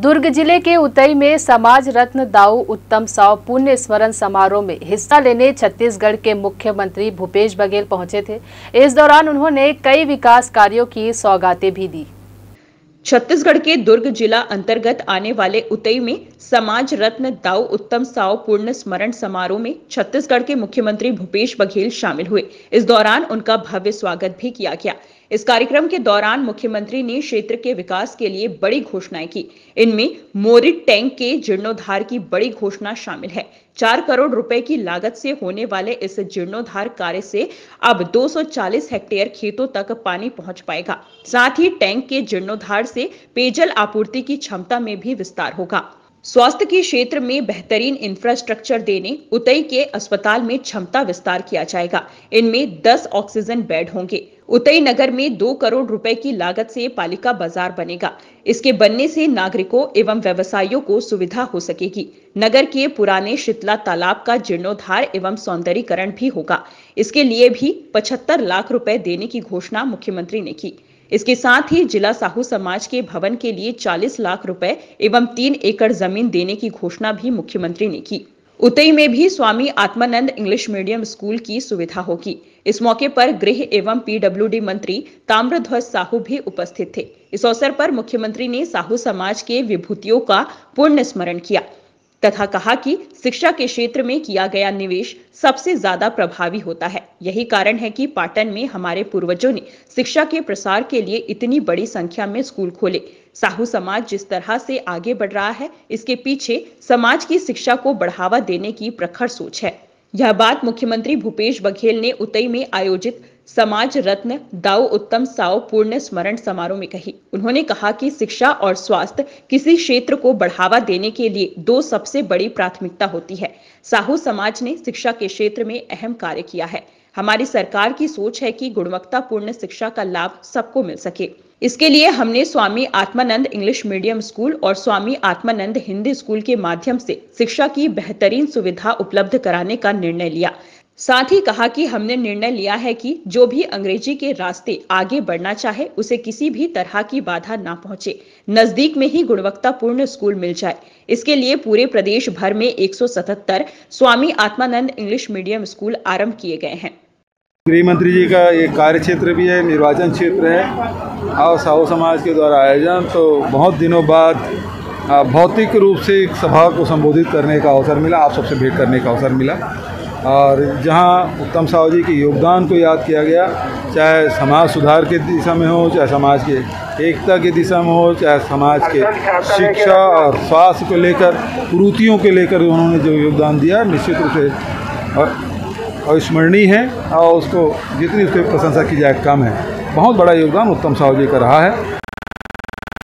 दुर्ग ज़िले के उतई में समाज रत्न दाऊ उत्तम साव पुण्य स्मरण समारोह में हिस्सा लेने छत्तीसगढ़ के मुख्यमंत्री भूपेश बघेल पहुँचे थे। इस दौरान उन्होंने कई विकास कार्यों की सौगातें भी दी। छत्तीसगढ़ के दुर्ग जिला अंतर्गत आने वाले उतई में समाज रत्न दाऊ उत्तम साव पूर्ण स्मरण समारोह में छत्तीसगढ़ के मुख्यमंत्री भूपेश बघेल शामिल हुए। इस दौरान उनका भव्य स्वागत भी किया गया। इस कार्यक्रम के दौरान मुख्यमंत्री ने क्षेत्र के विकास के लिए बड़ी घोषणाएँ की। इनमें मोरिट टैंक के जीर्णोद्धार की बड़ी घोषणा शामिल है। चार करोड़ रुपए की लागत से होने वाले इस जीर्णोद्धार कार्य से अब 240 हेक्टेयर खेतों तक पानी पहुँच पाएगा। साथ ही टैंक के जीर्णोद्धार से पेयजल आपूर्ति की क्षमता में भी विस्तार होगा। स्वास्थ्य के क्षेत्र में बेहतरीन इंफ्रास्ट्रक्चर देने, उतई के अस्पताल में क्षमता विस्तार किया जाएगा। इनमें 10 ऑक्सीजन बेड होंगे। उतई नगर में दो करोड़ रुपए की लागत से पालिका बाज़ार बनेगा। इसके बनने से नागरिकों एवं व्यवसायियों को सुविधा हो सकेगी। नगर के पुराने शीतला तालाब का जीर्णोद्धार एवं सौंदर्यीकरण भी होगा। इसके लिए भी पचहत्तर लाख रुपए देने की घोषणा मुख्यमंत्री ने की। इसके साथ ही जिला साहू समाज के भवन के लिए 40 लाख रुपए एवं तीन एकड़ ज़मीन देने की घोषणा भी मुख्यमंत्री ने की। उतई में भी Swami Atmanand English medium school की सुविधा होगी। इस मौके पर गृह एवं पीडब्ल्यूडी मंत्री ताम्रध्वज साहू भी उपस्थित थे। इस अवसर पर मुख्यमंत्री ने साहू समाज के विभूतियों का पूर्ण स्मरण किया। तथा कहा कि शिक्षा के क्षेत्र में किया गया निवेश सबसे ज़्यादा प्रभावी होता है। यही कारण है कि पाटन में हमारे पूर्वजों ने शिक्षा के प्रसार के लिए इतनी बड़ी संख्या में स्कूल खोले। साहू समाज जिस तरह से आगे बढ़ रहा है, इसके पीछे समाज की शिक्षा को बढ़ावा देने की प्रखर सोच है। यह बात मुख्यमंत्री भूपेश बघेल ने उतई में आयोजित समाज रत्न दाऊ उत्तम साव पूर्ण स्मरण समारोह में कही। उन्होंने कहा कि शिक्षा और स्वास्थ्य किसी क्षेत्र को बढ़ावा देने के लिए दो सबसे बड़ी प्राथमिकता होती है। साहू समाज ने शिक्षा के क्षेत्र में अहम कार्य किया है। हमारी सरकार की सोच है कि गुणवत्तापूर्ण शिक्षा का लाभ सबको मिल सके। इसके लिए हमने Swami Atmanand English medium school और स्वामी आत्मानंद हिंदी स्कूल के माध्यम से शिक्षा की बेहतरीन सुविधा उपलब्ध कराने का निर्णय लिया। साथ ही कहा कि हमने निर्णय लिया है कि जो भी अंग्रेज़ी के रास्ते आगे बढ़ना चाहे, उसे किसी भी तरह की बाधा ना पहुँचे। नज़दीक में ही गुणवत्तापूर्ण स्कूल मिल जाए। इसके लिए पूरे प्रदेश भर में 177 Swami Atmanand English medium school आरंभ किए गए हैं। गृह मंत्री जी का एक कार्य क्षेत्र भी है, निर्वाचन क्षेत्र है। और साहू समाज के द्वारा आयोजन तो बहुत दिनों बाद भौतिक रूप से सभा को संबोधित करने का अवसर मिला, आप सबसे भेंट करने का अवसर मिला। और जहाँ उत्तम साहू जी के योगदान को याद किया गया, चाहे समाज सुधार के दिशा में हो, चाहे समाज के एकता की दिशा में हो, चाहे समाज के शिक्षा और स्वास्थ्य को लेकर, कुरूतियों के लेकर उन्होंने जो योगदान दिया, निश्चित रूप से अविस्मरणीय है और उसको जितनी उसकी प्रशंसा की जाए, कम है। बहुत बड़ा योगदान उत्तम साहू जी का रहा है।